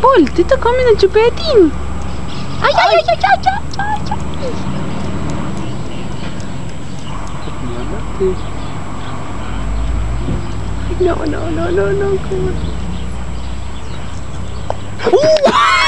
Paul, te estás comiendo el chupetín. ¡Ay, ay, ay, ay, ay, ay, ay! ay. No, no, no, no, no, ¿cómo? ¡Uh!